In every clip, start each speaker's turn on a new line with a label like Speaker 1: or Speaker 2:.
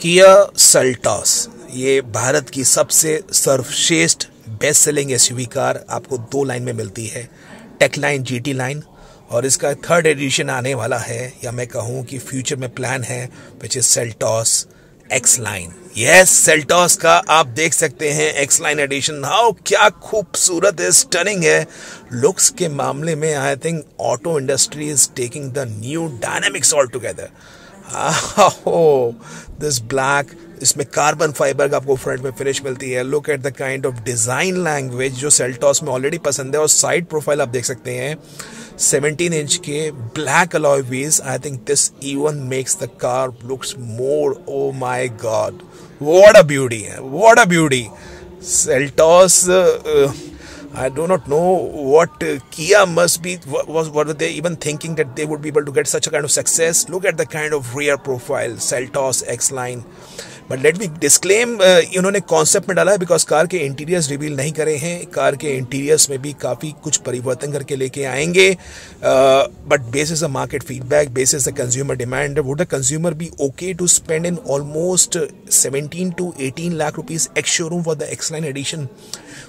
Speaker 1: Kia Seltos. ये भारत की सबसे सर्वश्रेष्ठ बेस्ट सेलिंग एसयूवी कार आपको दो लाइन में मिलती है टेक लाइन जीटी लाइन और इसका थर्ड एडिशन आने वाला है। या मैं कहूँ कि फ्यूचर में प्लान है which is Seltos X line yes Seltos का आप देख सकते हैं एक्स लाइन एडिशन हाउ क्या खूबसूरत है स्टनिंग है। लुक्स के मामले में I think auto industry is taking the new dynamics all together this black इसमें कार्बन फाइबर का आपको फ्रंट में फिनिश मिलती है। Look at the kind of design language जो सेल्टॉस में ऑलरेडी पसंद है और साइड प्रोफ़ाइल आप देख सकते हैं। 17 इंच के black alloy wheels I think this even makes the car looks more oh my God what a beauty है what a beauty Seltos I do not know what uh, Kia must be was what were they even thinking that they would be able to get such a kind of success. Look at the kind of rear profile, Seltos X line. But let me disclaim इन्होंने concept में डाला है because car के interiors reveal नहीं करे हैं। Car के interiors में भी काफ़ी कुछ परिवर्तन करके लेके आएँगे। But base is a market feedback base is the consumer demand would the consumer be okay to spend in almost seventeen to eighteen lakh rupees ex showroom for the X line edition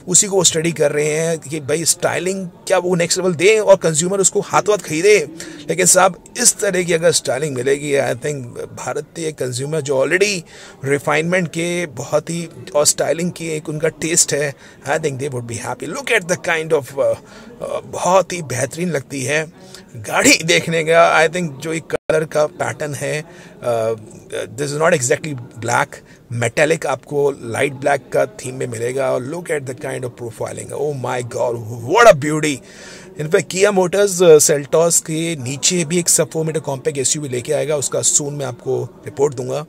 Speaker 1: उसी को वो study कर रहे हैं कि भाई styling क्या वो नेक्स्ट लेवल दें और कंज्यूमर उसको हाथों हाथ खरीदे? लेकिन साहब, इस तरह की अगर स्टाइलिंग मिलेगी आई थिंक भारतीय कंज्यूमर जो ऑलरेडी रिफाइनमेंट के बहुत ही और स्टाइलिंग की एक उनका टेस्ट है I think they would be happy look at the kind of बहुत ही बेहतरीन लगती है। गाड़ी देखने का आई थिंक जो एक कलर का पैटर्न है this is not exactly black metallic आपको लाइट ब्लैक का थीम में मिलेगा और look at the kind of profiling oh my God what a beauty in fact Kia Motors Seltos के नीचे भी एक सब फोर मीटर कॉम्पैक्ट एसयूवी लेके आएगा, उसका सून मैं आपको रिपोर्ट दूँगा।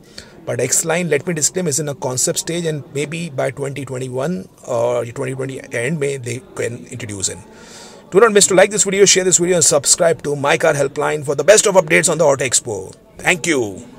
Speaker 1: But X line, let me disclaim, is in a concept stage, and maybe by 2021 or 2020 end, may they can introduce in. Do not miss to like this video, share this video, and subscribe to My Car Helpline for the best of updates on the Auto Expo. Thank you.